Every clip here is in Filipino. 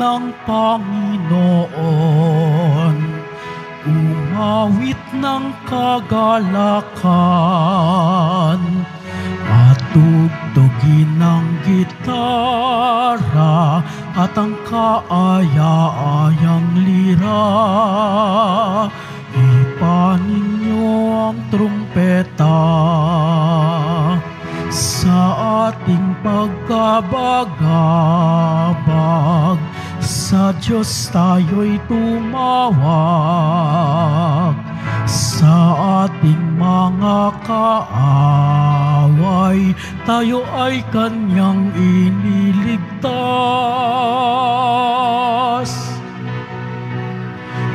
ng Panginoon, umawit ng kagalakan, at tugtugin ng gitara at ang kaaya-ayang lira. Ipanin niyo ang trumpeta sa ating pagkabagabag. Sa Diyos tayo'y tumawag sa ating mga kaaway, tayo ay kanyang iniligtas.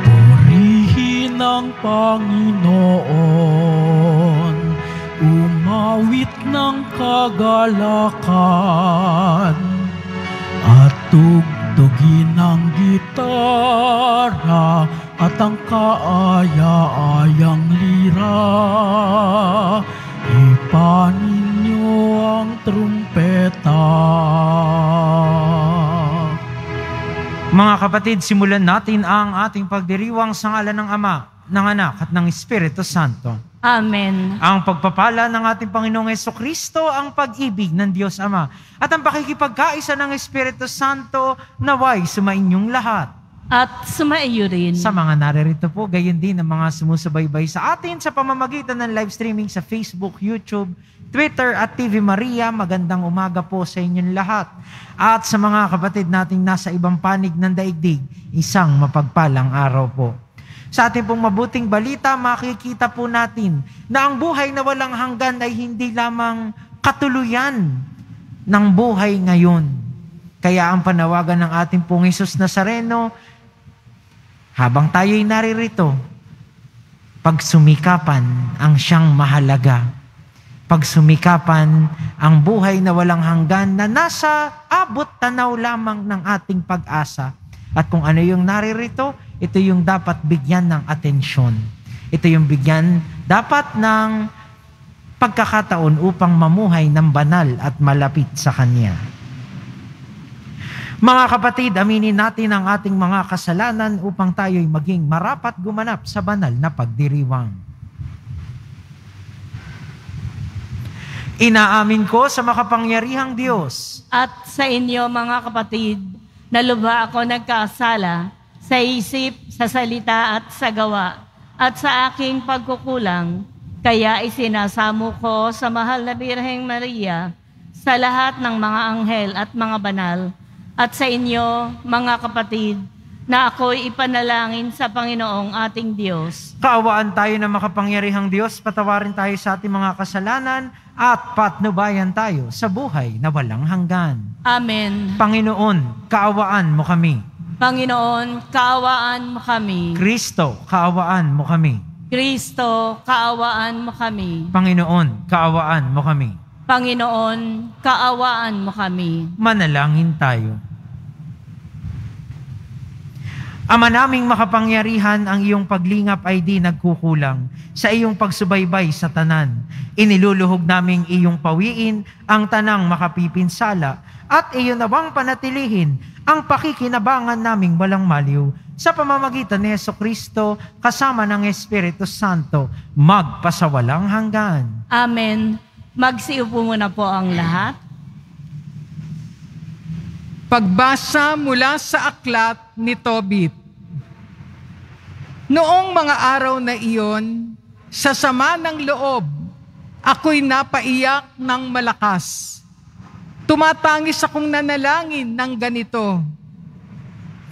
Purihin ang Panginoon, umawit ng kagalakan, at tugtugin ang gitara, at ang kaaya-ayang lira. Ipanin niyo ang trumpeta. Mga kapatid, simulan natin ang ating pagdiriwang sa ngalan ng Ama, ng Anak at ng Espiritu Santo. Amen. Ang pagpapala ng ating Panginoong Yeso Kristo, ang pag-ibig ng Diyos Ama, at ang pakikipagkaisa ng Espiritu Santo naway sumainyong lahat. At sumaiyo rin. Sa mga naririto po, gayon din ang mga sumusubaybay sa atin sa pamamagitan ng live streaming sa Facebook, YouTube, Twitter at TV Maria. Magandang umaga po sa inyong lahat. At sa mga kapatid nating nasa ibang panig ng daigdig, isang mapagpalang araw po. Sa ating pong mabuting balita, makikita po natin na ang buhay na walang hanggan ay hindi lamang katuluyan ng buhay ngayon. Kaya ang panawagan ng ating pong Isus Nazareno, habang tayo'y naririto, pagsumikapan ang siyang mahalaga. Pagsumikapan ang buhay na walang hanggan na nasa abot tanaw lamang ng ating pag-asa. At kung ano yung naririto, ito yung dapat bigyan ng atensyon. Ito yung bigyan dapat ng pagkakataon upang mamuhay ng banal at malapit sa Kanya. Mga kapatid, aminin natin ang ating mga kasalanan upang tayo'y maging marapat gumanap sa banal na pagdiriwang. Inaamin ko sa makapangyarihang Diyos At sa inyo mga kapatid, na lubha ako nagkasala sa isip, sa salita at sa gawa, at sa aking pagkukulang, kaya isinasamo ko sa mahal na Birheng Maria, sa lahat ng mga anghel at mga banal, at sa inyo, mga kapatid, na ako'y ipanalangin sa Panginoong ating Diyos. Kaawaan tayo ng makapangyarihang Diyos, patawarin tayo sa ating mga kasalanan, at patnubayan tayo sa buhay na walang hanggan. Amen. Panginoon, kaawaan mo kami. Panginoon, kaawaan mo kami. Kristo, kaawaan mo kami. Kristo, kaawaan mo kami. Panginoon, kaawaan mo kami. Panginoon, kaawaan mo kami. Manalangin tayo. Ama naming makapangyarihan, ang iyong paglingap ay di nagkukulang sa iyong pagsubaybay sa tanan. Iniluluhog naming iyong pawiin ang tanang makapipinsala at iyon nawang panatilihin ang pakikinabangan naming walang maliw sa pamamagitan ni Yeso Kristo kasama ng Espiritu Santo magpasawalang hanggan. Amen. Magsiupo muna po ang lahat. Pagbasa mula sa aklat ni Tobit. Noong mga araw na iyon, sa sama ng loob, ako'y napaiyak ng malakas. Tumatangis akong nanalangin ng ganito.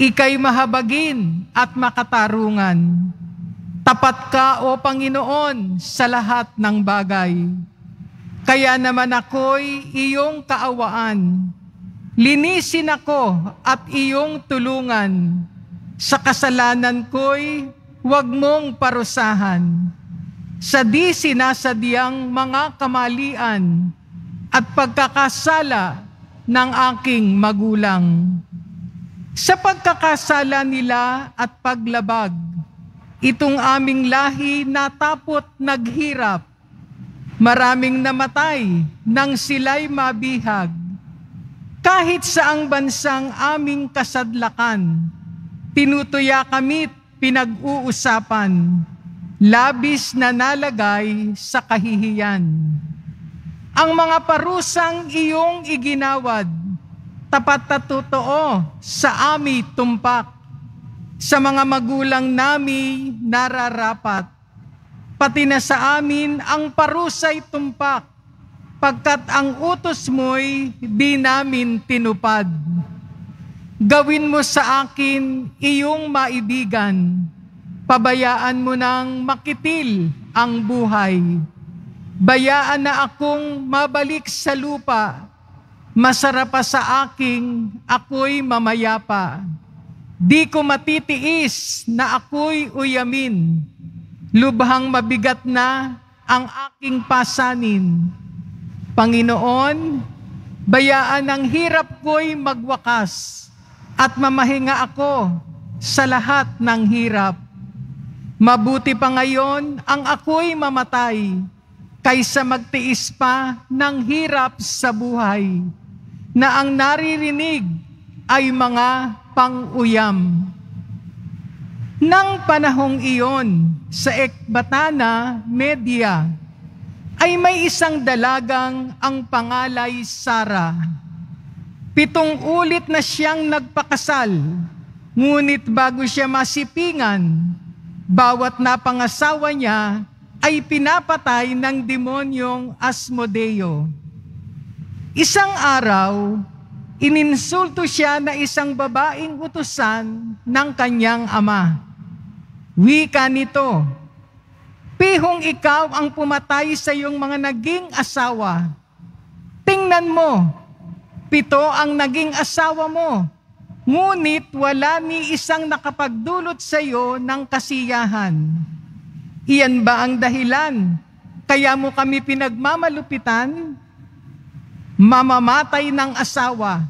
Ika'y mahabagin at makatarungan. Tapat ka, O Panginoon, sa lahat ng bagay. Kaya naman ako'y iyong kaawaan. Linisin ako at iyong tulungan. Sa kasalanan ko'y huwag mong parusahan. Sa di sinasadyang mga kamalian at pagkakasala ng aking magulang. Sa pagkakasala nila at paglabag, itong aming lahi natapot naghirap. Maraming namatay nang sila'y mabihag. Kahit Kahit saang bansang aming kasadlakan, tinutuya kami't pinag-uusapan, labis na nalagay sa kahihiyan. Ang mga parusang iyong iginawad, tapat na totoo sa ami tumpak, sa mga magulang nami nararapat, pati na sa amin ang parusay tumpak, pagkat ang utos mo'y di namin tinupad. Gawin mo sa akin iyong maibigan, pabayaan mo nang makitil ang buhay. Bayaan na akong mabalik sa lupa, masarap pa sa aking ako'y mamayapa. Di ko matitiis na ako'y uyamin, lubhang mabigat na ang aking pasanin. Panginoon, bayaan ang hirap ko'y magwakas at mamahinga ako sa lahat ng hirap. Mabuti pa ngayon ang ako'y mamatay kaysa magtiis pa ng hirap sa buhay na ang naririnig ay mga pang-uyam. Nang panahong iyon sa Ekbatana, Media, ay may isang dalagang ang pangalay Sara. Pitong ulit na siyang nagpakasal, ngunit bago siya masipingan, bawat napangasawa niya ay pinapatay ng demonyong Asmodeo. Isang araw, ininsulto siya na isang babaeng utusan ng kanyang ama. Wika nito, Pihong ikaw ang pumatay sa iyong mga naging asawa. Tingnan mo, pito ang naging asawa mo. Ngunit wala ni isang nakapagdulot sa iyo ng kasiyahan. Iyan ba ang dahilan? Kaya mo kami pinagmamalupitan? Mamamatay ng asawa.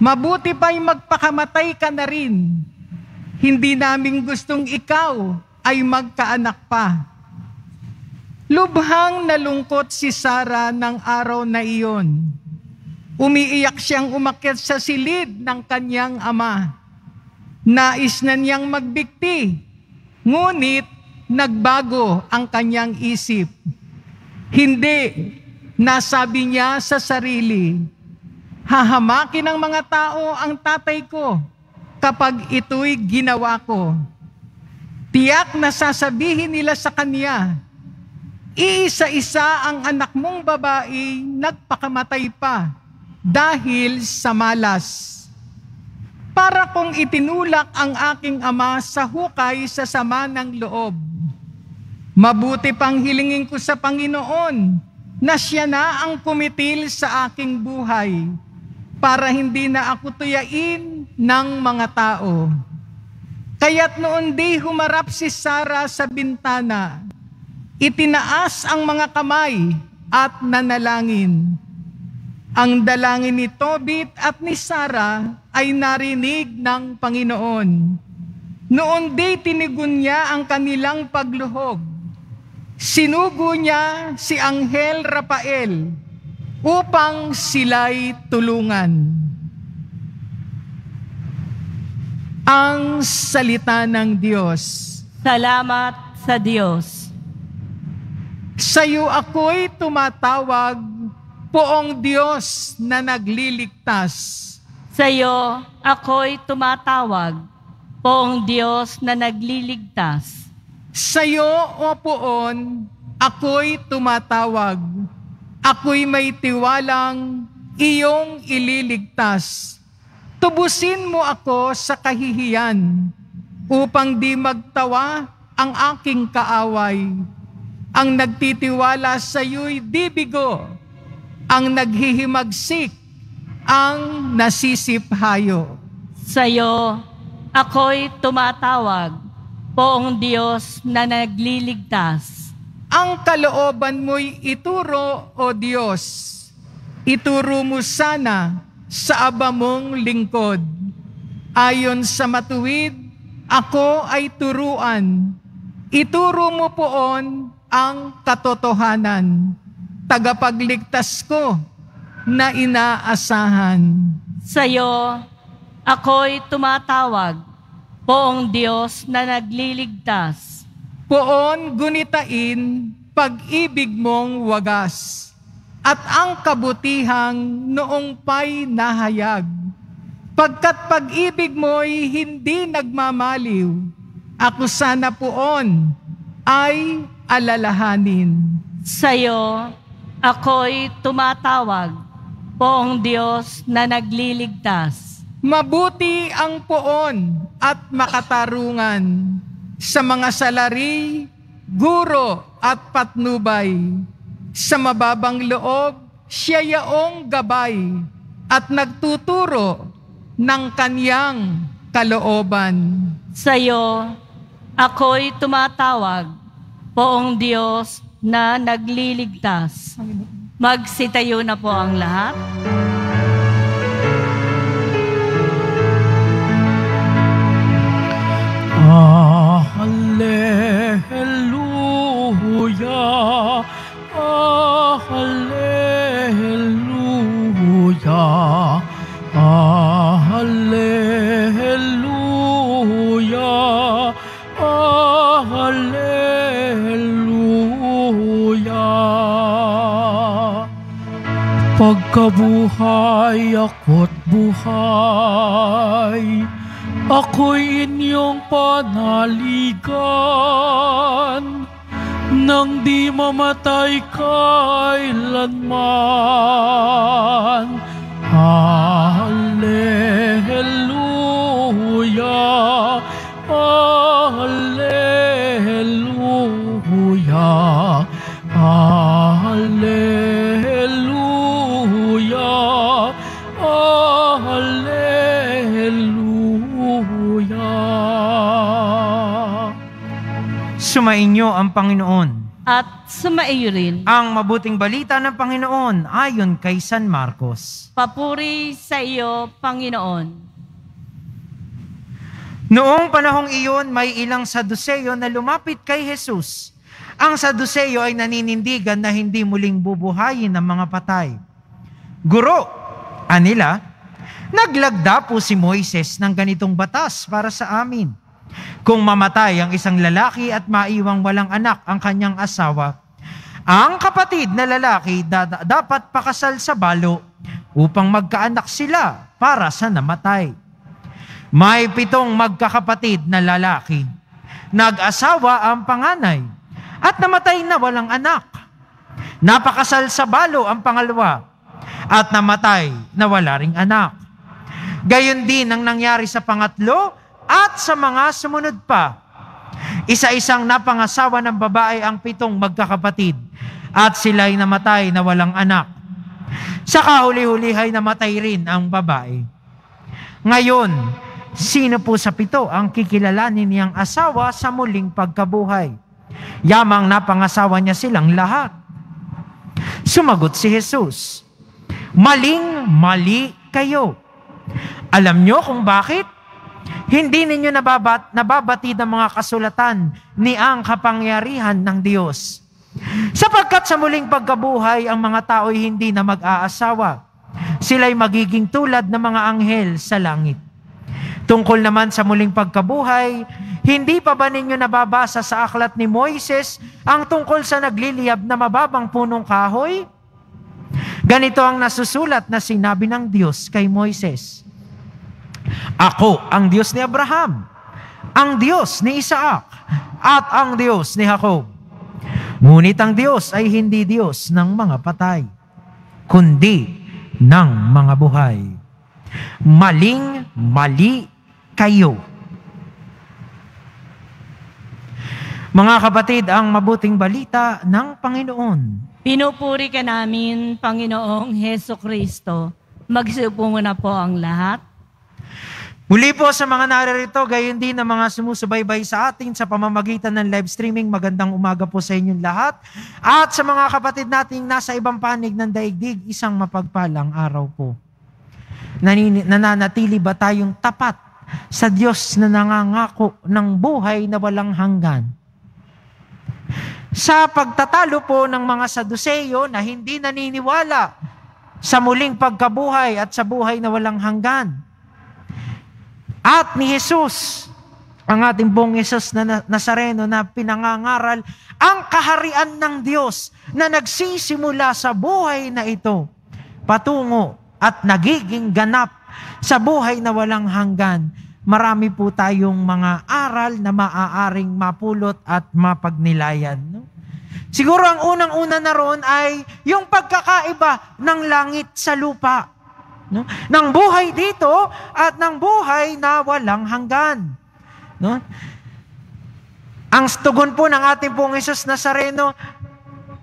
Mabuti pa'y magpakamatay ka na rin. Hindi namin gustong ikaw ay magkaanak pa. Lubhang nalungkot si Sara ng araw na iyon. Umiiyak siyang umakyat sa silid ng kanyang ama. Nais na niyang magbikti, ngunit nagbago ang kanyang isip. Hindi, nasabi niya sa sarili, hahamakin ng mga tao ang tatay ko kapag ito'y ginawa ko. Tiyak na sasabihin nila sa kanya, Iisa-isa ang anak mong babae nagpakamatay pa dahil sa malas. Para kung itinulak ang aking ama sa hukay sa sama ng loob. Mabuti pang hilingin ko sa Panginoon na siya na ang kumitil sa aking buhay para hindi na ako tuyain ng mga tao. Kaya't noon di humarap si Sarah sa bintana Itinaas ang mga kamay at nanalangin. Ang dalangin ni Tobit at ni Sara ay narinig ng Panginoon. Noon di tinigun niya ang kanilang pagluhog. Sinugo niya si Anghel Rafael upang sila'y tulungan. Ang salita ng Diyos. Salamat sa Diyos. Sa iyo ako'y tumatawag, poong Diyos na nagliligtas. Sa iyo ako'y tumatawag, poong Diyos na nagliligtas. Sa iyo, o poon, ako'y tumatawag. Ako'y may tiwalang iyong ililigtas. Tubusin mo ako sa kahihiyan upang di magtawa ang aking kaaway ang nagtitiwala sa iyo'y dibigo, ang naghihimagsik, ang nasisiphayo. Sa iyo, ako'y tumatawag, poong Diyos na nagliligtas. Ang kalooban mo'y ituro, O Diyos. Ituro mo sana sa aba mong lingkod. Ayon sa matuwid, ako ay turuan. Ituro mo poon ang katotohanan. Tagapagligtas ko, na inaasahan. Sa'yo, ako'y tumatawag, poong Diyos na nagliligtas. Poon gunitain pag-ibig mong wagas at ang kabutihang noong pa'y nahayag. Pagkat pag-ibig mo'y hindi nagmamaliw, ako sana poon ay alalahanin. Sa'yo, ako'y tumatawag, poong Diyos na nagliligtas. Mabuti ang poon at makatarungan sa mga salari, guro at patnubay. Sa mababang loob, siya yaong gabay at nagtuturo ng kaniyang kalooban. Sa'yo, ako'y tumatawag, poong Diyos na nagliligtas. Magsitayo na po ang lahat. Ah, Hallelujah. Pagkabuhay ako't buhay, ako'y inyong panaligan, nang di mamatay kailanman. Sumainyo ang Panginoon. At sumaiyo rin, Ang mabuting balita ng Panginoon ayon kay San Marcos. papuri sa iyo, Panginoon. Noong panahong iyon, may ilang Saduseyo na lumapit kay Jesus. Ang Saduseyo ay naninindigan na hindi muling bubuhayin ng mga patay. Guro, anila, naglagda po si Moises ng ganitong batas para sa amin. Kung mamatay ang isang lalaki at maiwang walang anak ang kanyang asawa, ang kapatid na lalaki da- dapat pakasal sa balo upang magkaanak sila para sa namatay. May pitong magkakapatid na lalaki. Nag-asawa ang panganay at namatay na walang anak. Napakasal sa balo ang pangalawa at namatay na wala ring anak. Gayon din ang nangyari sa pangatlo at sa mga sumunod pa. Isa-isang napangasawa ng babae ang pitong magkakapatid at sila'y namatay na walang anak. Sa kahuli-hulihay namatay rin ang babae. Ngayon, sino po sa pito ang kikilalanin niyang asawa sa muling pagkabuhay? Yamang napangasawa niya silang lahat. Sumagot si Jesus, Maling mali kayo. Alam niyo kung bakit? Hindi ninyo nababat, nababatid ang mga kasulatan ni ang kapangyarihan ng Diyos. Sapagkat sa muling pagkabuhay, ang mga tao'y hindi na mag-aasawa. Sila'y magiging tulad ng mga anghel sa langit. Tungkol naman sa muling pagkabuhay, hindi pa ba ninyo nababasa sa aklat ni Moises ang tungkol sa nagliliyab na mababang punong kahoy? Ganito ang nasusulat na sinabi ng Diyos kay Moises. Ako ang Diyos ni Abraham, ang Diyos ni Isaac, at ang Diyos ni Jacob. Ngunit ang Diyos ay hindi Diyos ng mga patay, kundi ng mga buhay. Maling mali kayo. Mga kapatid, ang mabuting balita ng Panginoon. Pinupuri ka namin, Panginoong Heso Kristo. Magsiupo muna po ang lahat. Muli po sa mga naririto, gayon din ang mga sumusubaybay sa atin sa pamamagitan ng live streaming. Magandang umaga po sa inyong lahat. At sa mga kapatid nating nasa ibang panig ng daigdig, isang mapagpalang araw po. Nanini- nananatili ba tayong tapat sa Diyos na nangangako ng buhay na walang hanggan? Sa pagtatalo po ng mga Saduseyo na hindi naniniwala sa muling pagkabuhay at sa buhay na walang hanggan. At ni Jesus, ang ating pong Jesus na Nazareno na pinangangaral, ang kaharian ng Diyos na nagsisimula sa buhay na ito, patungo at nagiging ganap sa buhay na walang hanggan. Marami po tayong mga aral na maaaring mapulot at mapagnilayan. No? Siguro ang unang-una na roon ay yung pagkakaiba ng langit sa lupa. No? Ng buhay dito at ng buhay na walang hanggan. No? Ang tugon po ng ating pong Isus Nazareno,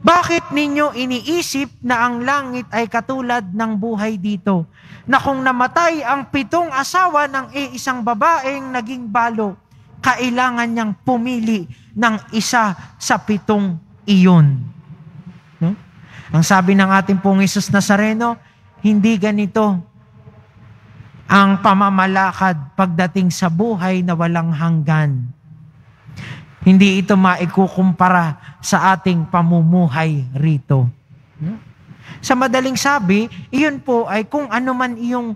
bakit ninyo iniisip na ang langit ay katulad ng buhay dito? Na kung namatay ang pitong asawa ng isang babaeng naging balo, kailangan niyang pumili ng isa sa pitong iyon. No? Ang sabi ng ating pong Isus Nazareno, hindi ganito ang pamamalakad pagdating sa buhay na walang hanggan. Hindi ito maikukumpara sa ating pamumuhay rito. Sa madaling sabi, iyon po ay kung ano man iyong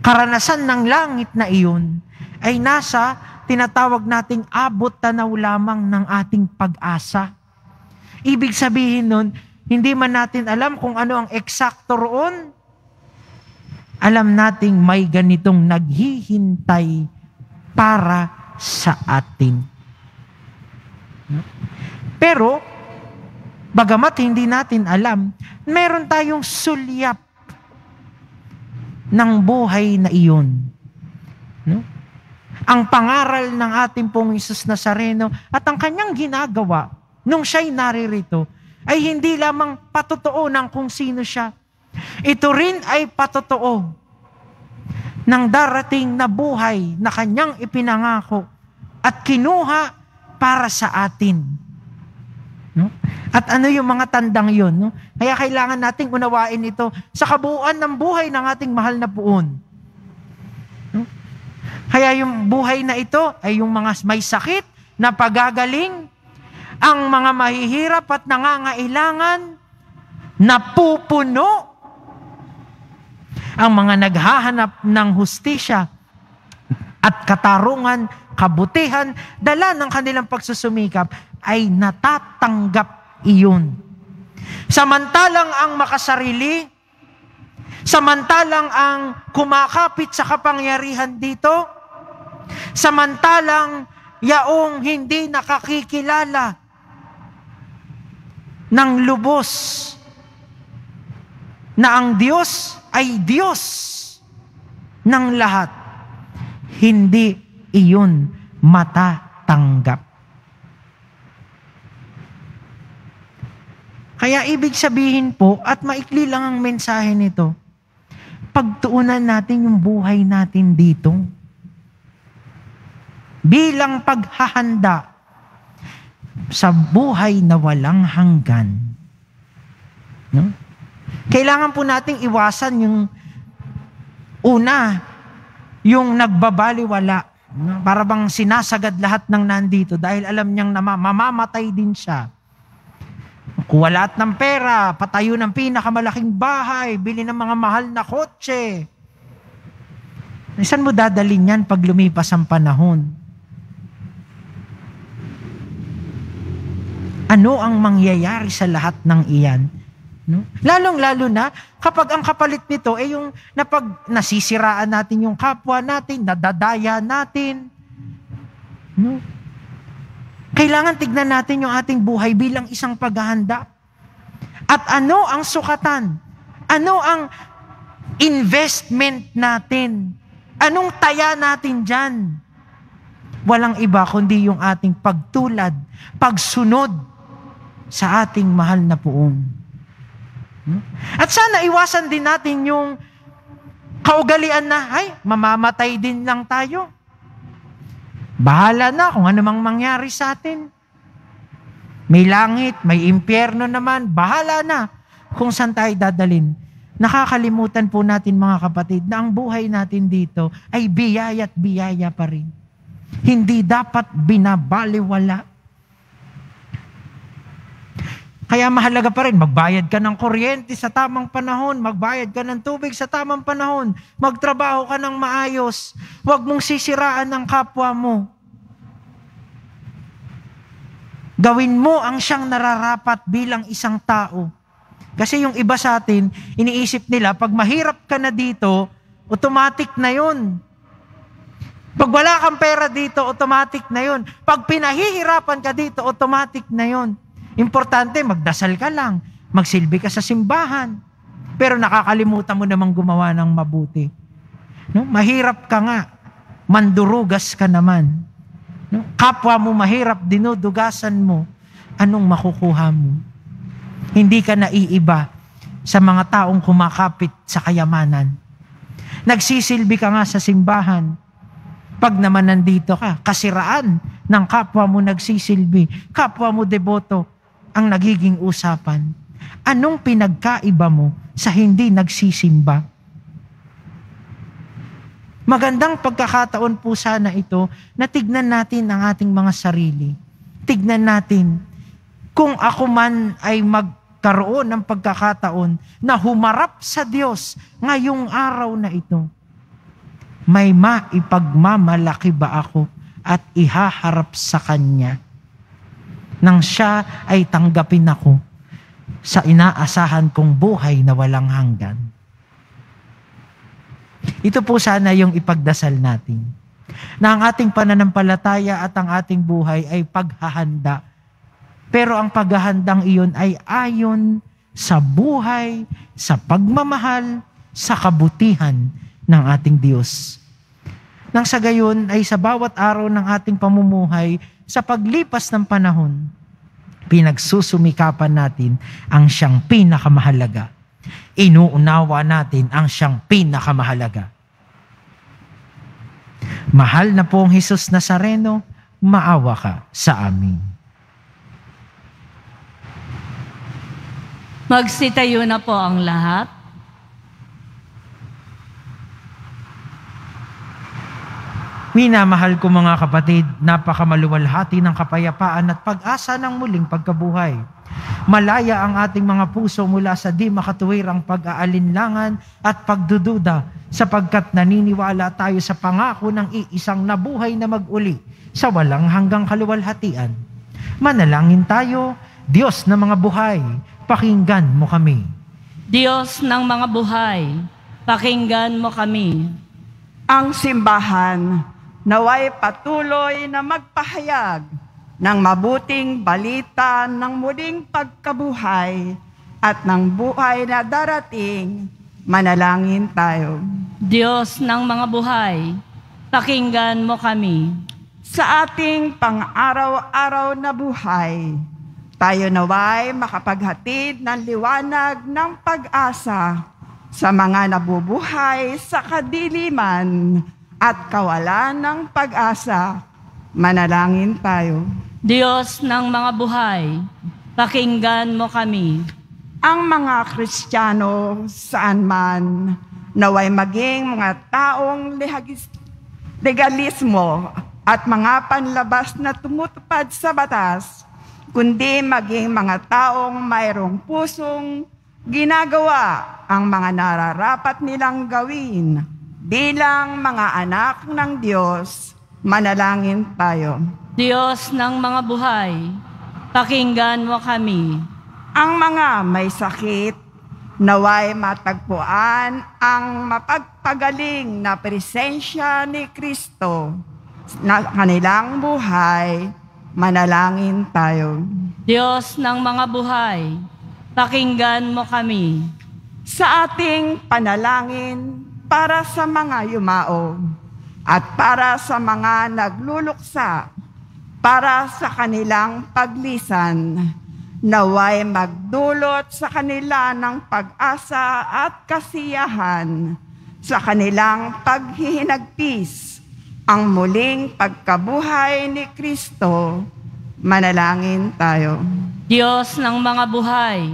karanasan ng langit na iyon, ay nasa tinatawag nating abot tanaw lamang ng ating pag-asa. Ibig sabihin nun, hindi man natin alam kung ano ang eksakto roon, alam nating may ganitong naghihintay para sa atin. Pero, bagamat hindi natin alam, meron tayong sulyap ng buhay na iyon. No? ang pangaral ng ating pong Isus Nazareno at ang kanyang ginagawa nung siya'y naririto ay hindi lamang patotoo ng kung sino siya. Ito rin ay patotoo ng darating na buhay na kanyang ipinangako at kinuha para sa atin. No? At ano yung mga tandang yun? No? Kaya kailangan nating unawain ito sa kabuuan ng buhay ng ating mahal na puon. Kaya yung buhay na ito ay yung mga may sakit na pagagaling, ang mga mahihirap at nangangailangan, napupuno, ang mga naghahanap ng hustisya at katarungan, kabutihan, dala ng kanilang pagsusumikap, ay natatanggap iyon. Samantalang ang makasarili, samantalang ang kumakapit sa kapangyarihan dito, Samantalang yaong hindi nakakikilala ng lubos na ang Diyos ay Diyos ng lahat, hindi iyon matatanggap. Kaya ibig sabihin po, at maikli lang ang mensahe nito, pagtuunan natin yung buhay natin dito bilang paghahanda sa buhay na walang hanggan. No? Kailangan po nating iwasan yung una, yung nagbabaliwala. No? Para bang sinasagad lahat ng nandito dahil alam niyang na mamamatay din siya. Kuha lahat ng pera, patayo ng pinakamalaking bahay, bili ng mga mahal na kotse. Saan mo dadalhin yan pag lumipas ang panahon? Ano ang mangyayari sa lahat ng iyan. No? Lalong-lalo na kapag ang kapalit nito ay yung napag nasisiraan natin yung kapwa natin, nadadaya natin. No? Kailangan tignan natin yung ating buhay bilang isang paghahanda. At ano ang sukatan? Ano ang investment natin? Anong taya natin dyan? Walang iba kundi yung ating pagtulad, pagsunod sa ating mahal na puong. Hmm? At sana iwasan din natin yung kaugalian na, ay, mamamatay din lang tayo. Bahala na kung ano mang mangyari sa atin. May langit, may impyerno naman, bahala na kung saan tayo dadalin. Nakakalimutan po natin mga kapatid na ang buhay natin dito ay biyaya at biyaya pa rin. Hindi dapat binabaliwala Kaya mahalaga pa rin, magbayad ka ng kuryente sa tamang panahon, magbayad ka ng tubig sa tamang panahon, magtrabaho ka ng maayos, huwag mong sisiraan ng kapwa mo. Gawin mo ang siyang nararapat bilang isang tao. Kasi yung iba sa atin, iniisip nila, pag mahirap ka na dito, automatic na yun. Pag wala kang pera dito, automatic na yun. Pag pinahihirapan ka dito, automatic na yun. Importante, magdasal ka lang. Magsilbi ka sa simbahan. Pero nakakalimutan mo namang gumawa ng mabuti. No? Mahirap ka nga. Mandurugas ka naman. No? Kapwa mo mahirap, dinudugasan mo. Anong makukuha mo? Hindi ka naiiba sa mga taong kumakapit sa kayamanan. Nagsisilbi ka nga sa simbahan. Pag naman nandito ka, kasiraan ng kapwa mo nagsisilbi, kapwa mo deboto, ang nagiging usapan. Anong pinagkaiba mo sa hindi nagsisimba? Magandang pagkakataon po sana ito na tignan natin ang ating mga sarili. Tignan natin kung ako man ay magkaroon ng pagkakataon na humarap sa Diyos ngayong araw na ito. May maipagmamalaki ba ako at ihaharap sa Kanya nang siya ay tanggapin ako sa inaasahan kong buhay na walang hanggan. Ito po sana yung ipagdasal natin. Na ang ating pananampalataya at ang ating buhay ay paghahanda. Pero ang paghahandang iyon ay ayon sa buhay, sa pagmamahal, sa kabutihan ng ating Diyos. Nang sa gayon ay sa bawat araw ng ating pamumuhay, sa paglipas ng panahon, pinagsusumikapan natin ang siyang pinakamahalaga. Inuunawa natin ang siyang pinakamahalaga. Mahal na pong Jesus Nazareno, maawa ka sa amin. Magsitayo na po ang lahat. Minamahal ko mga kapatid, napakamaluwalhati ng kapayapaan at pag-asa ng muling pagkabuhay. Malaya ang ating mga puso mula sa di makatuwirang pag-aalinlangan at pagdududa sapagkat naniniwala tayo sa pangako ng iisang nabuhay na mag-uli sa walang hanggang kaluwalhatian. Manalangin tayo, Diyos ng mga buhay, pakinggan mo kami. Diyos ng mga buhay, pakinggan mo kami. ang simbahan naway patuloy na magpahayag ng mabuting balita ng muling pagkabuhay at ng buhay na darating, manalangin tayo. Diyos ng mga buhay, pakinggan mo kami. Sa ating pang-araw-araw na buhay, tayo naway makapaghatid ng liwanag ng pag-asa sa mga nabubuhay sa kadiliman at kawalan ng pag-asa. Manalangin tayo. Diyos ng mga buhay, pakinggan mo kami. Ang mga Kristiyano saan man naway maging mga taong lehagis, legalismo at mga panlabas na tumutupad sa batas, kundi maging mga taong mayroong pusong ginagawa ang mga nararapat nilang gawin bilang mga anak ng Diyos. Manalangin tayo. Diyos ng mga buhay, pakinggan mo kami. ang mga may sakit, naway matagpuan ang mapagpagaling na presensya ni Kristo na kanilang buhay, manalangin tayo. Diyos ng mga buhay, pakinggan mo kami. Sa ating panalangin para sa mga yumao at para sa mga nagluluksa, para sa kanilang paglisan, naway magdulot sa kanila ng pag-asa at kasiyahan sa kanilang paghihinagpis ang muling pagkabuhay ni Kristo. Manalangin tayo. Diyos ng mga buhay,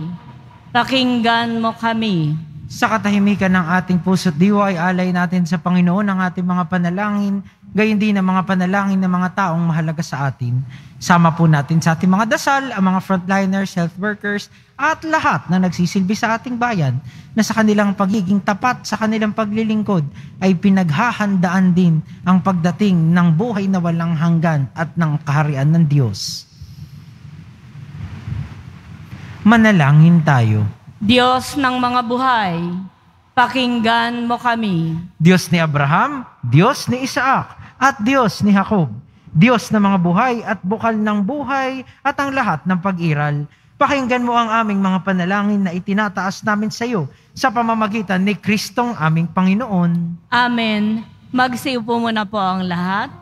pakinggan mo kami. Sa katahimikan ng ating puso't diwa ay alay natin sa Panginoon ang ating mga panalangin, gayon din ang mga panalangin ng mga taong mahalaga sa atin. Sama po natin sa ating mga dasal, ang mga frontliners, health workers, at lahat na nagsisilbi sa ating bayan na sa kanilang pagiging tapat sa kanilang paglilingkod ay pinaghahandaan din ang pagdating ng buhay na walang hanggan at ng kaharian ng Diyos. Manalangin tayo. Diyos ng mga buhay, pakinggan mo kami. Diyos ni Abraham, Diyos ni Isaac, at Diyos ni Jacob. Diyos ng mga buhay at bukal ng buhay at ang lahat ng pag-iral. Pakinggan mo ang aming mga panalangin na itinataas namin sa iyo sa pamamagitan ni Kristong aming Panginoon. Amen. Magsiupo muna po ang lahat.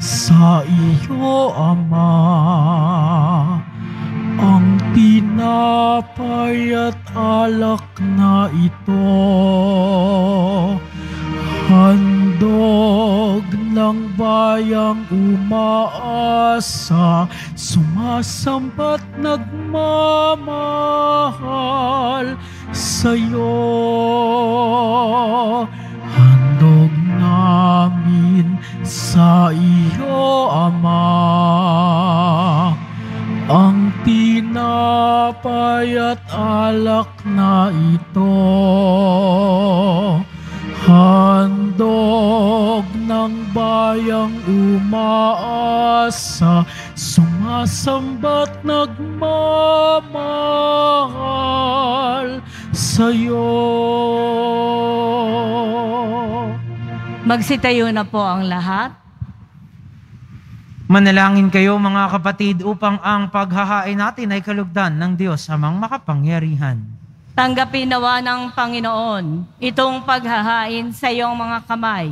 Sa iyo, Ama, ang tinapay at alak na ito. Handog ng bayang umaasa, sumasambat nagmamahal sa'yo. Handog namin sa iyo, Ama, ang tinapay at alak na ito. Handog ng bayang umaasa, sumasambat nagmamahal sa'yo. Magsitayo na po ang lahat. Manalangin kayo mga kapatid upang ang paghahain natin ay kalugdan ng Diyos amang makapangyarihan. Tanggapin nawa ng Panginoon itong paghahain sa iyong mga kamay,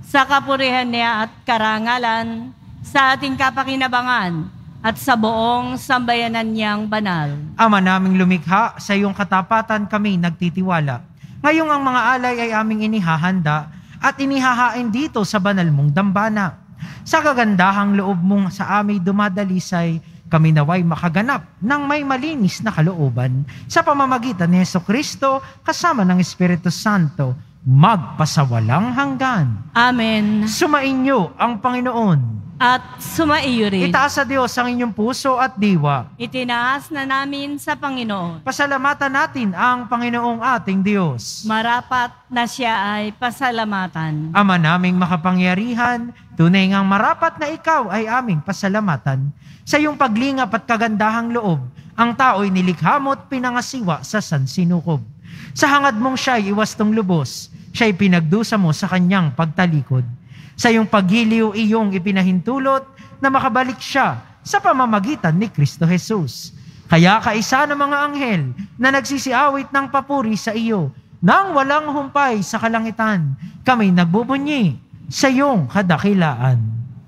sa kapurihan niya at karangalan, sa ating kapakinabangan, at sa buong sambayanan niyang banal. Ama naming lumikha, sa iyong katapatan kami nagtitiwala. Ngayong ang mga alay ay aming inihahanda at inihahain dito sa banal mong dambana. Sa kagandahang loob mong sa aming dumadalisay, kami naway makaganap ng may malinis na kalooban sa pamamagitan ni Yeso Kristo kasama ng Espiritu Santo magpasawalang hanggan. Amen. Sumainyo ang Panginoon. At sumaiyo rin. Itaas sa Diyos ang inyong puso at diwa. Itinaas na namin sa Panginoon. Pasalamatan natin ang Panginoong ating Diyos. Marapat na siya ay pasalamatan. Ama naming makapangyarihan, tunay ngang marapat na ikaw ay aming pasalamatan. Sa iyong paglingap at kagandahang loob, ang tao'y nilikha mo at pinangasiwa sa sansinukob. Sa hangad mong siya'y iwastong lubos, siya'y pinagdusa mo sa kanyang pagtalikod. Sa iyong paghiliw iyong ipinahintulot na makabalik siya sa pamamagitan ni Kristo Jesus. Kaya kaisa ng mga anghel na nagsisiawit ng papuri sa iyo, nang walang humpay sa kalangitan, kami nagbubunyi sa iyong kadakilaan.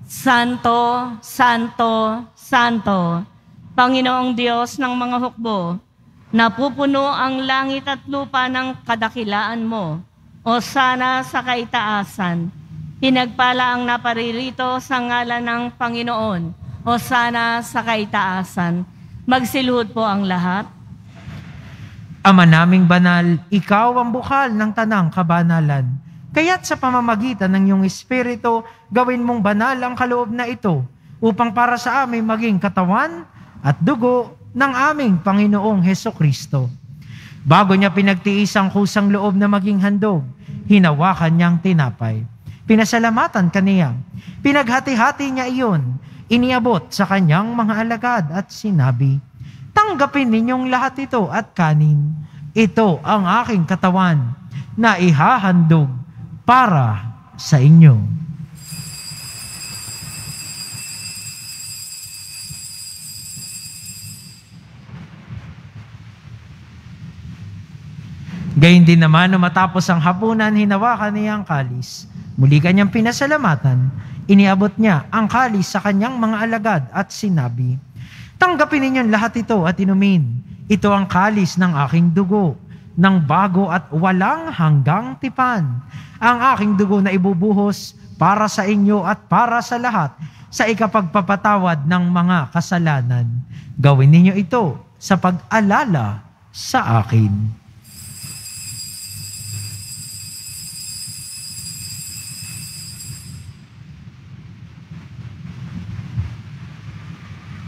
Santo, Santo, Santo, Panginoong Diyos ng mga hukbo, napupuno ang langit at lupa ng kadakilaan mo, o sana sa kaitaasan. Pinagpala ang naparirito sa ngalan ng Panginoon, o sana sa kaitaasan. Magsiluhod po ang lahat. Ama naming banal, ikaw ang bukal ng tanang kabanalan. Kaya't sa pamamagitan ng iyong Espiritu, gawin mong banal ang kaloob na ito upang para sa amin maging katawan at dugo ng aming Panginoong Heso Kristo. Bago niya pinagtiis ang kusang loob na maging handog, hinawakan niyang tinapay. Pinasalamatan kaniya. Pinaghati-hati niya iyon. Iniabot sa kanyang mga alagad at sinabi, Tanggapin ninyong lahat ito at kanin. Ito ang aking katawan na ihahandog para sa inyo. Gayun din naman, nung matapos ang hapunan, hinawakan niya ang kalis. Muli kanyang pinasalamatan, iniabot niya ang kalis sa kanyang mga alagad at sinabi, Tanggapin ninyong lahat ito at inumin. Ito ang kalis ng aking dugo, ng bago at walang hanggang tipan. Ang aking dugo na ibubuhos para sa inyo at para sa lahat sa ikapagpapatawad ng mga kasalanan. Gawin ninyo ito sa pag-alala sa akin.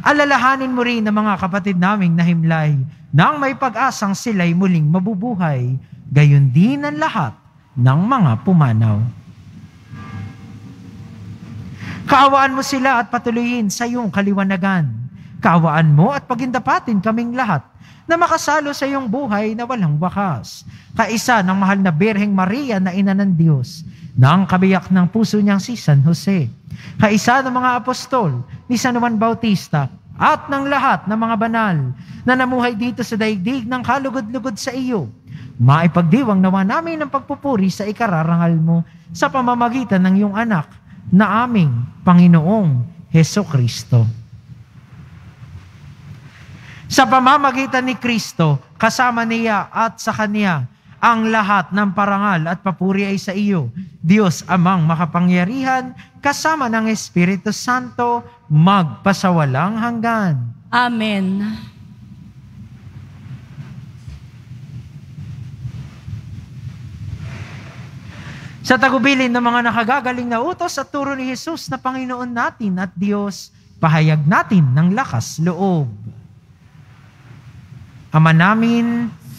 Alalahanin mo rin ang mga kapatid naming nahimlay nang may pag-asang sila'y muling mabubuhay, gayon din ang lahat ng mga pumanaw. Kaawaan mo sila at patuloyin sa iyong kaliwanagan. Kaawaan mo at pagindapatin kaming lahat na makasalo sa iyong buhay na walang wakas. Kaisa ng mahal na Birheng Maria na ina ng Diyos, ng kabiyak ng puso niyang si San Jose. Kaisa ng mga apostol ni San Juan Bautista at ng lahat ng mga banal na namuhay dito sa daigdig ng kalugod-lugod sa iyo. Maipagdiwang nawa namin ang pagpupuri sa ikararangal mo sa pamamagitan ng iyong anak na aming Panginoong Heso Kristo. Sa pamamagitan ni Kristo, kasama niya at sa Kanya, ang lahat ng parangal at papuri ay sa iyo, Diyos amang makapangyarihan, kasama ng Espiritu Santo, magpasawalang hanggan. Amen. Sa tagubilin ng mga nakagagaling na utos at turo ni Jesus na Panginoon natin at Diyos, pahayag natin ng lakas loob. Ama namin,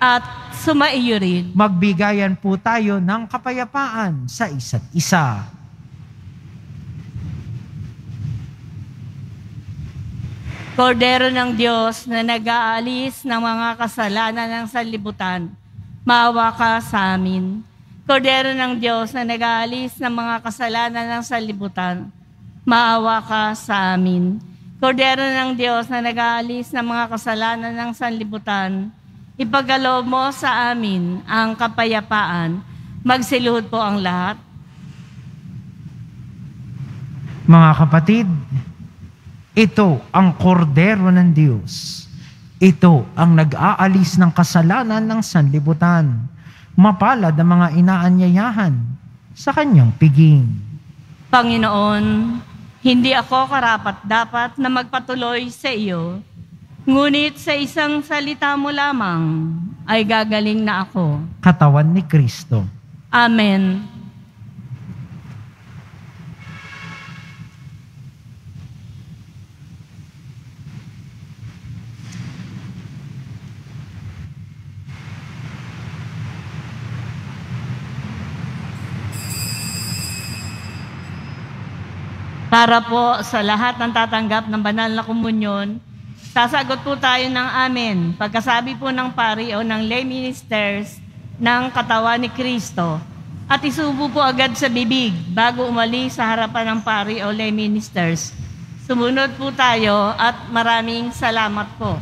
At sumaiyo rin. magbigayan po tayo ng kapayapaan sa isa't isa. Kordero ng Diyos na nag-aalis ng mga kasalanan ng sanlibutan, maawa ka sa amin. Kordero ng Diyos na nag-aalis ng mga kasalanan ng sanlibutan, maawa ka sa amin. Kordero ng Diyos na nag-aalis ng mga kasalanan ng sanlibutan, ipagkaloob mo sa amin ang kapayapaan. Magsiluhod po ang lahat. Mga kapatid, ito ang kordero ng Diyos. Ito ang nag-aalis ng kasalanan ng sanlibutan. Mapalad ang mga inaanyayahan sa kanyang piging. Panginoon, hindi ako karapat dapat na magpatuloy sa iyo. Ngunit sa isang salita mo lamang ay gagaling na ako. Katawan ni Kristo. Amen. Para po sa lahat ng tatanggap ng banal na komunyon, sasagot po tayo ng amen. Pagkasabi po ng pari o ng lay ministers ng katawan ni Kristo. At isubo po agad sa bibig bago umalis sa harapan ng pari o lay ministers. Sumunod po tayo at maraming salamat po.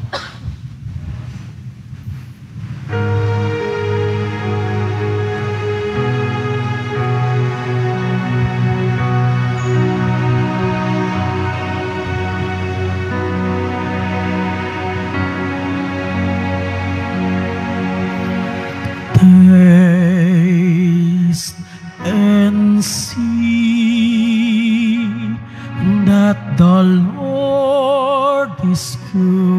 Lord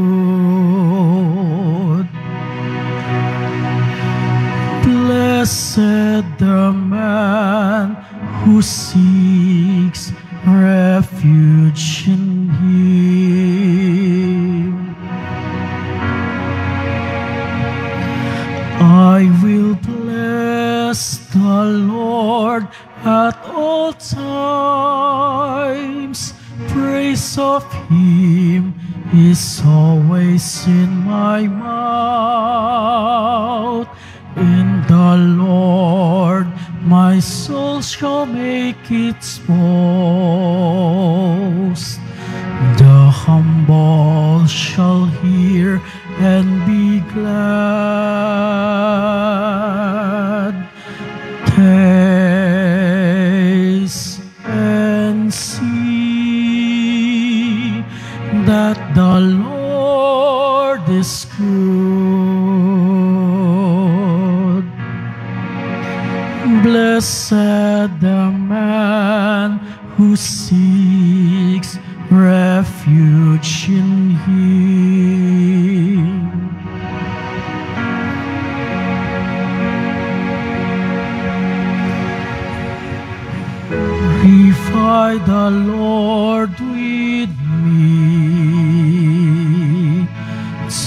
Revive the Lord with me.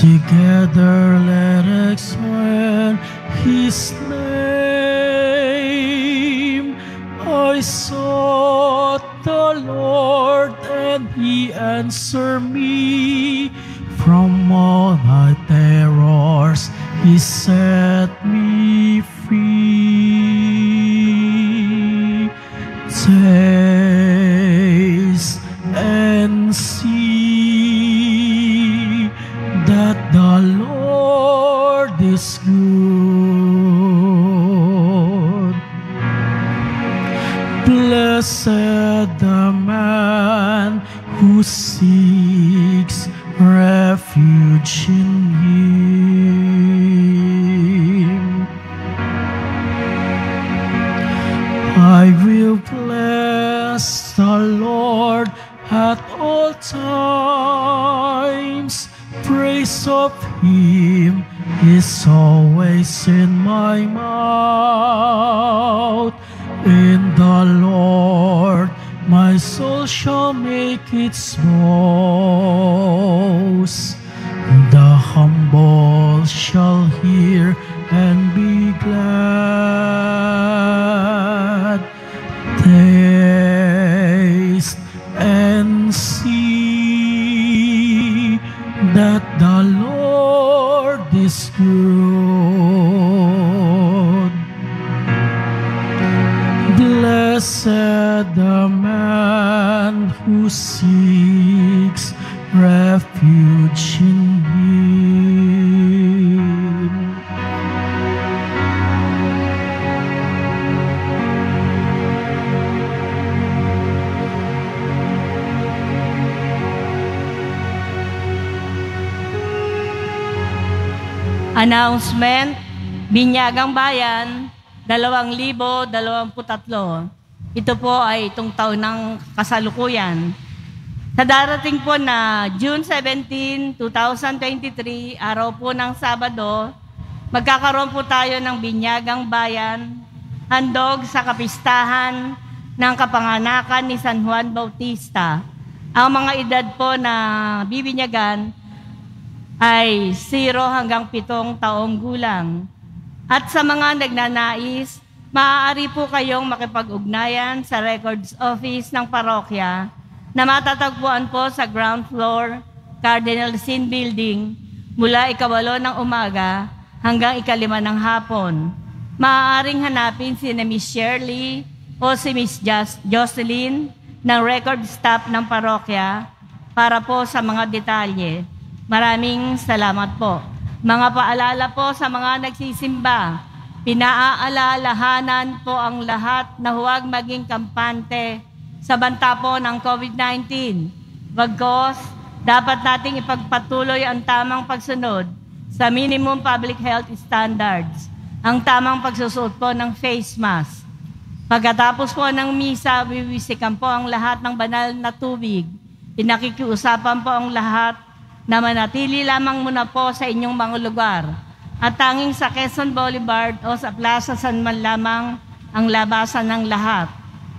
Together let exalt his name. I sought the Lord and he answered me. From all my terrors he set Announcement, Binyagang Bayan, 2023. Ito po ay itong taon ng kasalukuyan. Sa darating po na June 17, 2023, araw po ng Sabado, magkakaroon po tayo ng binyagang bayan, handog sa kapistahan ng kapanganakan ni San Juan Bautista. Ang mga edad po na bibinyagan ay 0 hanggang 7 taong gulang. At sa mga nagnanais, maaari po kayong makipag-ugnayan sa records office ng parokya na matatagpuan po sa ground floor, Cardinal Sin Building, mula ikawalo ng umaga hanggang ikalima ng hapon. Maaaring hanapin si na Miss Shirley o si Miss Jocelyn ng record staff ng parokya para po sa mga detalye. Maraming salamat po. Mga paalala po sa mga nagsisimba, pinaaalalahanan po ang lahat na huwag maging kampante sa banta po ng COVID-19. Bagkos, dapat nating ipagpatuloy ang tamang pagsunod sa minimum public health standards, ang tamang pagsusuot po ng face mask. Pagkatapos po ng misa, wiwisikan po ang lahat ng banal na tubig. Pinakikiusapan po ang lahat na manatili lamang muna po sa inyong mga lugar. At tanging sa Quezon Boulevard o sa Plaza San Man lamang ang labasan ng lahat.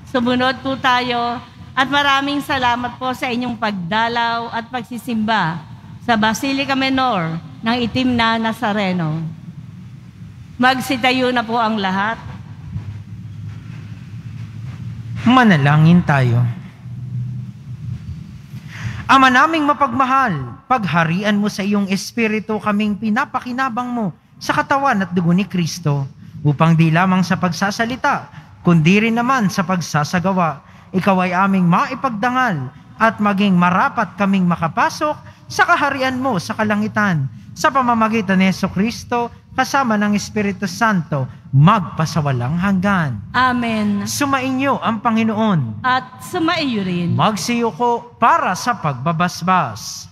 Sumunod po tayo at maraming salamat po sa inyong pagdalaw at pagsisimba sa Basilica Menor ng Itim na Nazareno. Magsitayo na po ang lahat. Manalangin tayo. Ama naming mapagmahal, pagharian mo sa iyong espiritu kaming pinapakinabang mo sa katawan at dugo ni Kristo upang di lamang sa pagsasalita, kundi rin naman sa pagsasagawa. Ikaw ay aming maipagdangal at maging marapat kaming makapasok sa kaharian mo sa kalangitan sa pamamagitan ni Yeso Kristo kasama ng Espiritu Santo magpasawalang hanggan. Amen. Sumainyo ang Panginoon. At sumaiyo rin. Magsiyo ko para sa pagbabasbas.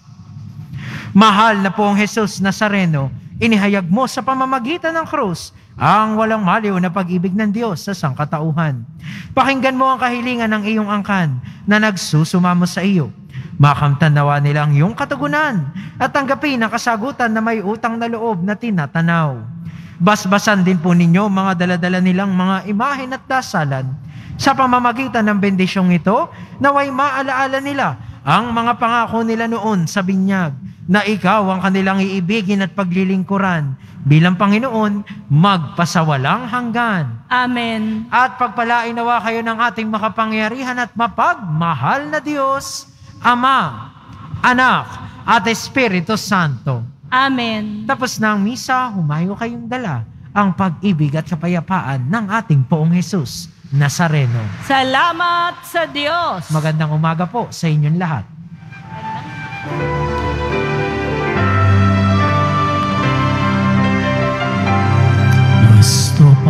Mahal na po ang Jesus Nazareno, inihayag mo sa pamamagitan ng krus ang walang maliw na pag-ibig ng Diyos sa sangkatauhan. Pakinggan mo ang kahilingan ng iyong angkan na nagsusumamo sa iyo. Makamtan nawa nila ang iyong katugunan at tanggapin ang kasagutan na may utang na loob na tinatanaw. Basbasan din po ninyo mga daladala nilang mga imahen at dasalan. Sa pamamagitan ng bendisyong ito, naway maalaala nila ang mga pangako nila noon sa binyag na ikaw ang kanilang iibigin at paglilingkuran bilang Panginoon magpasawalang hanggan. Amen. At pagpalain nawa kayo ng ating makapangyarihan at mapagmahal na Diyos, Ama, Anak, at Espiritu Santo. Amen. Tapos na ang misa, humayo kayong dala ang pag-ibig at kapayapaan ng ating poong Jesus Nazareno. Salamat sa Diyos. Magandang umaga po sa inyong lahat. Nuestro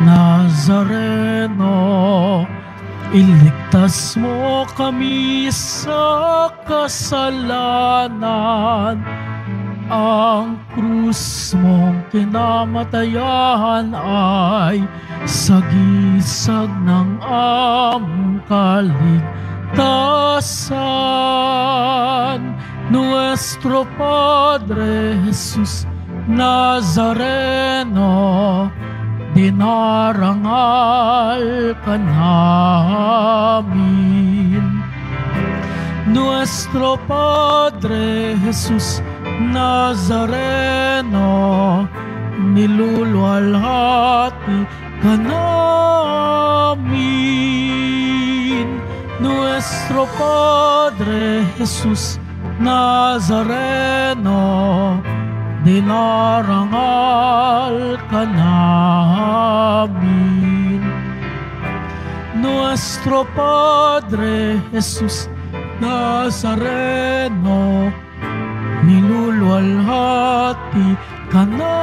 Nazareno, iligtas mo kami sa kasalanan. Ang krus mong kinamatayan ay sagisag ng aming kaligtasan. Nuestro Padre Jesus Nazareno, dinarangal ka namin. Nuestro Padre Jesus Nazareno, niluluwalhati ka namin. Nuestro Padre Jesus Nazareno, dinarangal ka namin. Nuestro Padre Jesus Nazareno, niluluwalhati ka na